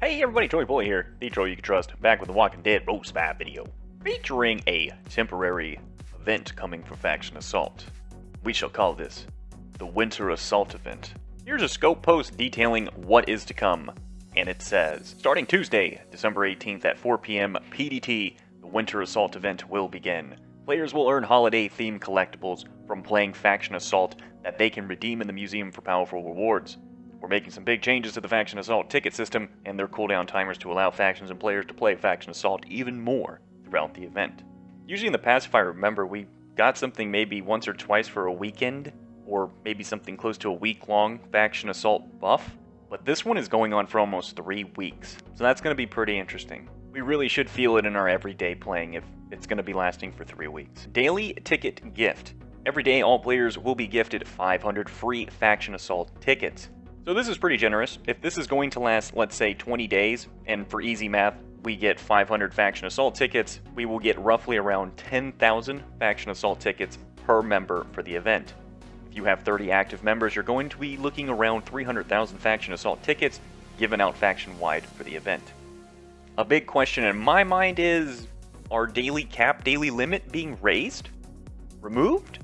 Hey everybody, Trollypolly here, the Trolly you can trust, back with the Walking Dead roast by video, featuring a temporary event coming for Faction Assault. We shall call this the Winter Assault Event. Here's a Scopely post detailing what is to come, and it says, starting Tuesday, December 18th at 4 p.m. PDT, the Winter Assault Event will begin. Players will earn holiday-themed collectibles from playing Faction Assault that they can redeem in the museum for powerful rewards. We're making some big changes to the Faction Assault ticket system and their cooldown timers to allow factions and players to play Faction Assault even more throughout the event. Usually in the past, if I remember, we got something maybe once or twice for a weekend, or maybe something close to a week-long Faction Assault buff, but this one is going on for almost three weeks, so that's going to be pretty interesting. We really should feel it in our everyday playing if it's going to be lasting for three weeks. Daily Ticket Gift. Every day, all players will be gifted 500 free Faction Assault tickets. So this is pretty generous. If this is going to last, let's say, 20 days, and for easy math, we get 500 Faction Assault tickets, we will get roughly around 10,000 Faction Assault tickets per member for the event. If you have 30 active members, you're going to be looking around 300,000 Faction Assault tickets given out faction-wide for the event. A big question in my mind is, are daily cap, daily limit being raised? Removed?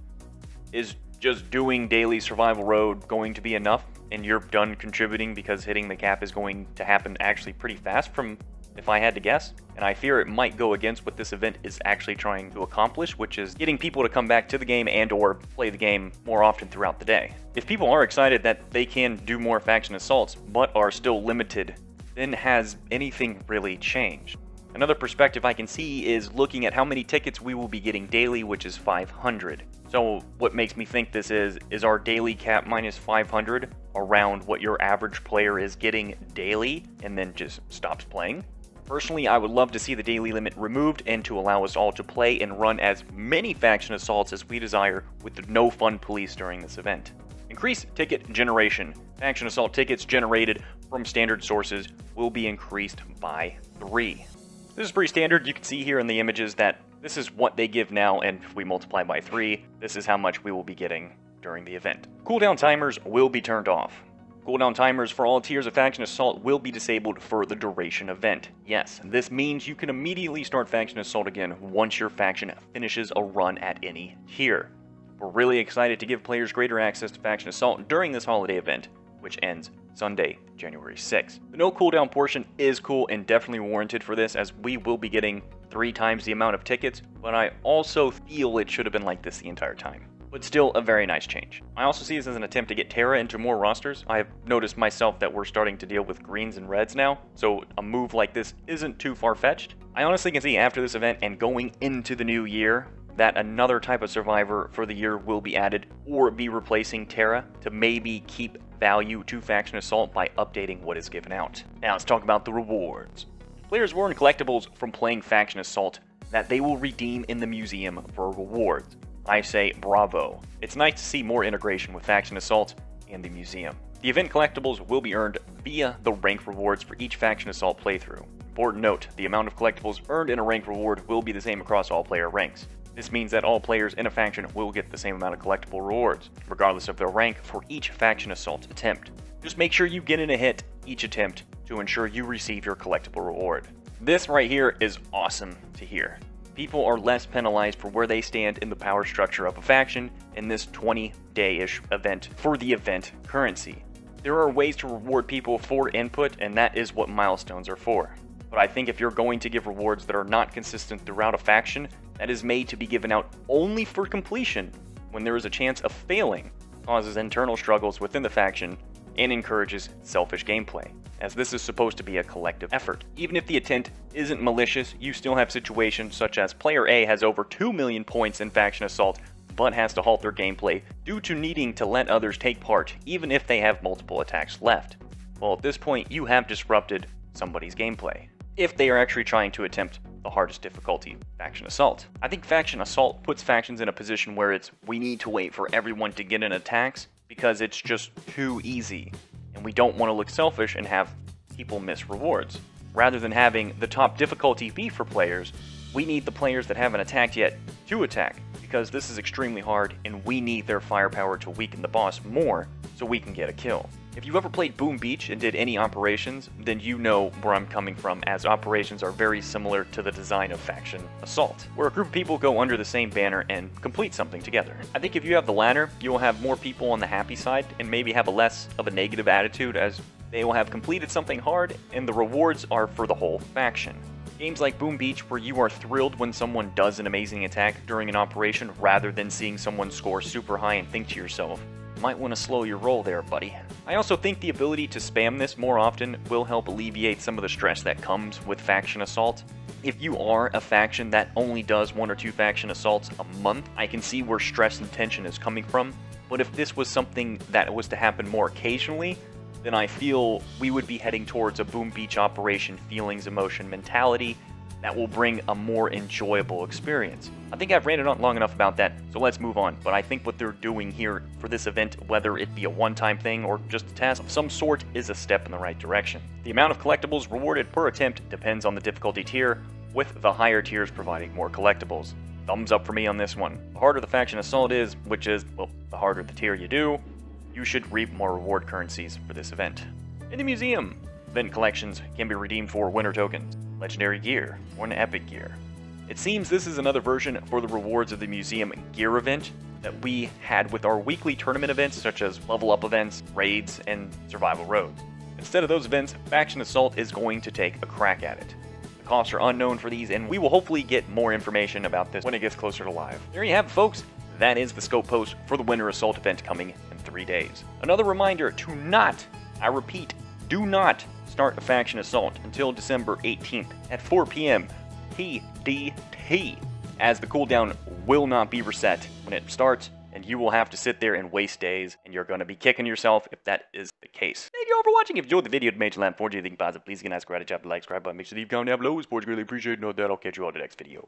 Is just doing daily survival road going to be enough and you're done contributing because hitting the cap is going to happen actually pretty fast from if I had to guess. And I fear it might go against what this event is actually trying to accomplish, which is getting people to come back to the game and or play the game more often throughout the day. If people are excited that they can do more faction assaults, but are still limited, then has anything really changed? Another perspective I can see is looking at how many tickets we will be getting daily, which is 500. So what makes me think this is, is our daily cap minus 500 around what your average player is getting daily and then just stops playing? Personally, I would love to see the daily limit removed and to allow us all to play and run as many faction assaults as we desire with no fun police during this event. Increase ticket generation. Faction assault tickets generated from standard sources will be increased by 3. This is pretty standard. You can see here in the images that this is what they give now, and if we multiply by 3, this is how much we will be getting during the event. Cooldown timers will be turned off. Cooldown timers for all tiers of Faction Assault will be disabled for the duration of event. Yes, this means you can immediately start Faction Assault again once your faction finishes a run at any tier. We're really excited to give players greater access to Faction Assault during this holiday event, which ends Sunday, January 6th. The no cooldown portion is cool and definitely warranted for this as we will be getting three times the amount of tickets, but I also feel it should have been like this the entire time. But still a very nice change. I also see this as an attempt to get Terra into more rosters. I have noticed myself that we're starting to deal with greens and reds now, so a move like this isn't too far-fetched. I honestly can see after this event and going into the new year, that another type of survivor for the year will be added or be replacing Terra to maybe keep value to Faction Assault by updating what is given out. Now let's talk about the rewards. Players will earn collectibles from playing Faction Assault that they will redeem in the museum for rewards. I say bravo. It's nice to see more integration with Faction Assault and the museum. The event collectibles will be earned via the rank rewards for each Faction Assault playthrough. Important note, the amount of collectibles earned in a rank reward will be the same across all player ranks. This means that all players in a faction will get the same amount of collectible rewards, regardless of their rank for each faction assault attempt. Just make sure you get in a hit each attempt to ensure you receive your collectible reward. This right here is awesome to hear. People are less penalized for where they stand in the power structure of a faction in this 20 day-ish event for the event currency. There are ways to reward people for input, and that is what milestones are for. But I think if you're going to give rewards that are not consistent throughout a faction, that is made to be given out only for completion when there is a chance of failing, causes internal struggles within the faction, and encourages selfish gameplay, as this is supposed to be a collective effort. Even if the intent isn't malicious, you still have situations such as player A has over 2 million points in Faction Assault, but has to halt their gameplay due to needing to let others take part, even if they have multiple attacks left. Well, at this point, you have disrupted somebody's gameplay if they are actually trying to attempt the hardest difficulty, Faction Assault. I think Faction Assault puts factions in a position where it's we need to wait for everyone to get in attacks because it's just too easy, and we don't want to look selfish and have people miss rewards. Rather than having the top difficulty be for players, we need the players that haven't attacked yet to attack, because this is extremely hard and we need their firepower to weaken the boss more so we can get a kill. If you've ever played Boom Beach and did any operations, then you know where I'm coming from, as operations are very similar to the design of Faction Assault, where a group of people go under the same banner and complete something together. I think if you have the latter, you will have more people on the happy side and maybe have a less of a negative attitude as they will have completed something hard and the rewards are for the whole faction. Games like Boom Beach, where you are thrilled when someone does an amazing attack during an operation rather than seeing someone score super high and think to yourself, might want to slow your roll there, buddy. I also think the ability to spam this more often will help alleviate some of the stress that comes with faction assault. If you are a faction that only does one or two faction assaults a month, I can see where stress and tension is coming from. But if this was something that was to happen more occasionally, then I feel we would be heading towards a Boom Beach operation feelings, emotion, mentality that will bring a more enjoyable experience. I think I've ranted on long enough about that, so let's move on. But I think what they're doing here for this event, whether it be a one-time thing or just a task of some sort, is a step in the right direction. The amount of collectibles rewarded per attempt depends on the difficulty tier, with the higher tiers providing more collectibles. Thumbs up for me on this one. The harder the faction assault is, which is, well, the harder the tier you do, you should reap more reward currencies for this event. In the museum, event collections can be redeemed for winter tokens, legendary gear, or an epic gear. It seems this is another version for the rewards of the museum gear event that we had with our weekly tournament events such as level up events, raids, and survival roads. Instead of those events, Faction Assault is going to take a crack at it. The costs are unknown for these, and we will hopefully get more information about this when it gets closer to live. There you have it, folks. That is the Scopely post for the Winter Assault event coming in three days. Another reminder to not, I repeat, do not start a faction assault until December 18th at 4 p.m. PDT, as the cooldown will not be reset when it starts, and you will have to sit there and waste days, and you're going to be kicking yourself if that is the case. Thank you all for watching. If you enjoyed the video, you laugh for anything positive, please get a nice the like, subscribe button, make sure to leave a comment down below. It's greatly appreciated. Know that I'll catch you all in the next video.